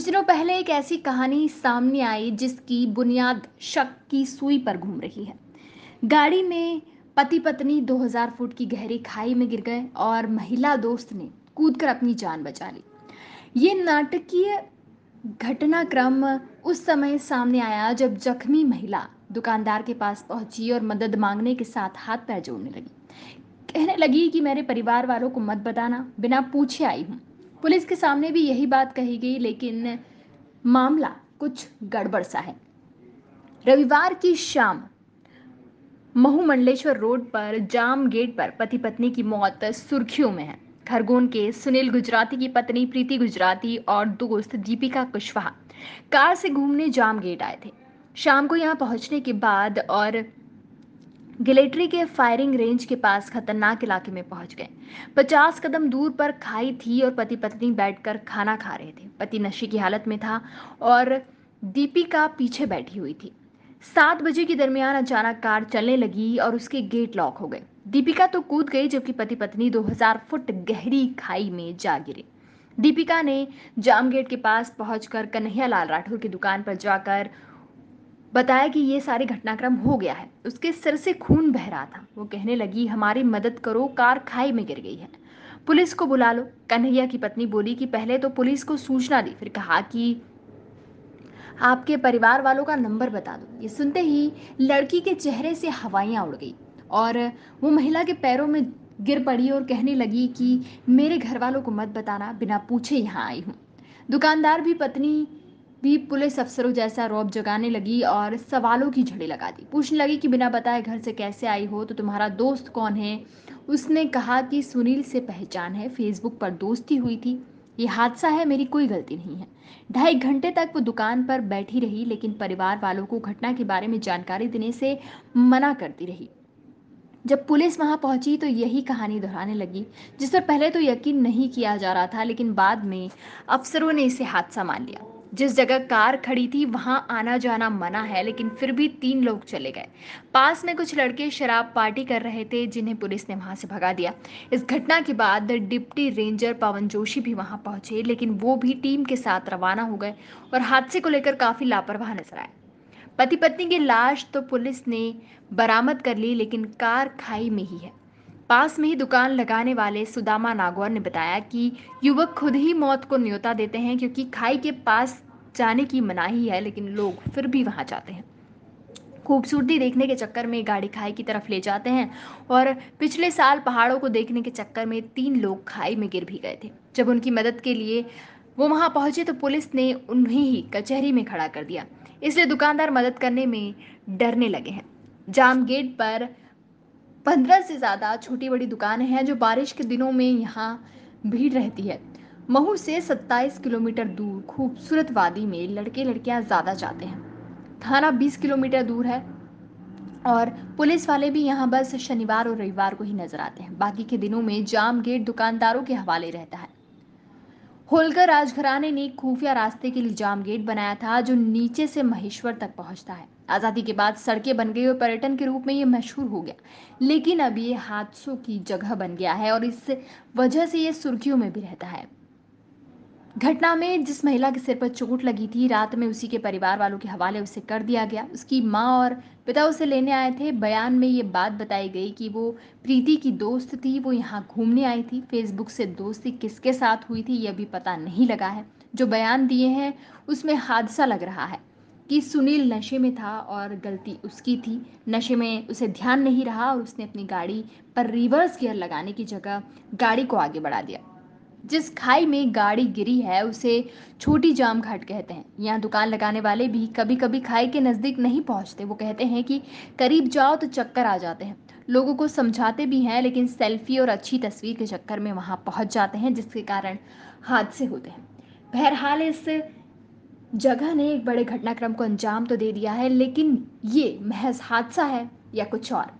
कुछ दिनों पहले एक ऐसी कहानी सामने आई जिसकी बुनियाद शक की सुई पर घूम रही है। गाड़ी में पति पत्नी 2000 फुट की गहरी खाई में गिर गए और महिला दोस्त ने कूदकर अपनी जान बचा ली। ये नाटकीय घटनाक्रम उस समय सामने आया जब जख्मी महिला दुकानदार के पास पहुँची और मदद मांगने के साथ हाथ पैर जोड़ने लगी। कहने लगी कि, मेरे परिवार वालों को मत बताना, बिना पूछे आई हूँ। पुलिस के सामने भी यही बात कही गई, लेकिन मामला कुछ गड़बड़ सा है। रविवार की शाम, महू मंडलेश्वर रोड पर जाम गेट पर पति पत्नी की मौत सुर्खियों में है। खरगोन के सुनील गुजराती की पत्नी प्रीति गुजराती और दोस्त दीपिका कुशवाहा कार से घूमने जाम गेट आए थे। शाम को यहाँ पहुँचने के बाद और गिलेट्री के फायरिंग रेंज के पास खतरनाक इलाके में पहुँच गए। पचास कदम दूर पर खाई थी और पति पत्नी बैठकर खाना खा रहे थे। पति नशे की हालत में था और दीपिका पीछे बैठी हुई थी। सात बजे के दरमियान अचानक कार चलने लगी और उसके गेट लॉक हो गए। दीपिका तो कूद गई, जबकि पति पत्नी 2000 फुट गहरी खाई में जा गिरे। दीपिका ने जाम गेट के पास पहुंचकर कन्हैया लाल राठौर की दुकान पर जाकर बताया कि ये सारे घटनाक्रम हो गया है। उसके सिर से खून बह रहा था। वो कहने लगी, हमारी मदद करो, कार खाई में गिर गई है। पुलिस को बुला लो। कन्हैया की पत्नी बोली कि पहले तो पुलिस को सूचना दी, फिर कहा कि आपके परिवार वालों का नंबर बता दो। ये सुनते ही लड़की के चेहरे से हवाइयाँ उड़ गई और वो महिला के पैरों में गिर पड़ी और कहने लगी कि मेरे घर वालों को मत बताना, बिना पूछे यहाँ आई हूँ। दुकानदार भी पत्नी भी पुलिस अफसरों जैसा रौब जगाने लगी और सवालों की झड़ी लगा दी। पूछने लगी कि बिना बताए घर से कैसे आई हो तो तुम्हारा दोस्त कौन है? उसने कहा कि सुनील से पहचान है, फेसबुक पर दोस्ती हुई थी। ये हादसा है, मेरी कोई गलती नहीं है। ढाई घंटे तक वो दुकान पर बैठी रही, लेकिन परिवार वालों को घटना के बारे में जानकारी देने से मना करती रही। जब पुलिस वहाँ पहुँची तो यही कहानी दोहराने लगी, जिस पर पहले तो यकीन नहीं किया जा रहा था, लेकिन बाद में अफसरों ने इसे हादसा मान लिया। जिस जगह कार खड़ी थी, वहाँ आना जाना मना है, लेकिन फिर भी तीन लोग चले गए। पास में कुछ लड़के शराब पार्टी कर रहे थे, जिन्हें पुलिस ने वहाँ से भगा दिया। इस घटना के बाद डिप्टी रेंजर पवन जोशी भी वहाँ पहुँचे, लेकिन वो भी टीम के साथ रवाना हो गए और हादसे को लेकर काफ़ी लापरवाह नज़र आए। पति पत्नी की लाश तो पुलिस ने बरामद कर ली, लेकिन कार खाई में ही है। पास में ही दुकान लगाने वाले सुदामा नागौर ने बताया कि युवक खुद ही मौत को न्योता देते हैं क्योंकि खाई के पास जाने की मनाही है, लेकिन लोग फिर भी वहाँ जाते हैं। खूबसूरती देखने के चक्कर में गाड़ी खाई की तरफ़ ले जाते हैं और पिछले साल पहाड़ों को देखने के चक्कर में तीन लोग खाई में गिर भी गए थे। जब उनकी मदद के लिए वो वहाँ पहुँचे तो पुलिस ने उन्हें ही कचहरी में खड़ा कर दिया। इसलिए दुकानदार मदद करने में डरने लगे हैं। जाम गेट पर पंद्रह से ज़्यादा छोटी बड़ी दुकानें हैं जो बारिश के दिनों में यहाँ भीड़ रहती है। महू से 27 किलोमीटर दूर खूबसूरत वादी में लड़के लड़कियाँ ज़्यादा जाते हैं। थाना 20 किलोमीटर दूर है और पुलिस वाले भी यहाँ बस शनिवार और रविवार को ही नज़र आते हैं। बाकी के दिनों में जाम गेट दुकानदारों के हवाले रहता है। होलकर राजघराने ने खुफिया रास्ते के लिए जाम गेट बनाया था, जो नीचे से महेश्वर तक पहुँचता है। आज़ादी के बाद सड़कें बन गई और पर्यटन के रूप में ये मशहूर हो गया। लेकिन अब ये हादसों की जगह बन गया है और इस वजह से ये सुर्खियों में भी रहता है। घटना में जिस महिला के सिर पर चोट लगी थी, रात में उसी के परिवार वालों के हवाले उसे कर दिया गया। उसकी माँ और पिता उसे लेने आए थे। बयान में ये बात बताई गई कि वो प्रीति की दोस्त थी, वो यहाँ घूमने आई थी। फेसबुक से दोस्ती किसके साथ हुई थी यह भी पता नहीं लगा है। जो बयान दिए हैं, उसमें हादसा लग रहा है कि सुनील नशे में था और गलती उसकी थी। नशे में उसे ध्यान नहीं रहा और उसने अपनी गाड़ी पर रिवर्स गियर लगाने की जगह गाड़ी को आगे बढ़ा दिया। जिस खाई में गाड़ी गिरी है, उसे छोटी जाम घाट कहते हैं। यहाँ दुकान लगाने वाले भी कभी कभी खाई के नज़दीक नहीं पहुँचते। वो कहते हैं कि, करीब जाओ तो चक्कर आ जाते हैं। लोगों को समझाते भी हैं, लेकिन सेल्फी और अच्छी तस्वीर के चक्कर में वहाँ पहुँच जाते हैं, जिसके कारण हादसे होते हैं। बहरहाल, इस जगह ने एक बड़े घटनाक्रम को अंजाम तो दे दिया है, लेकिन ये महज हादसा है या कुछ और?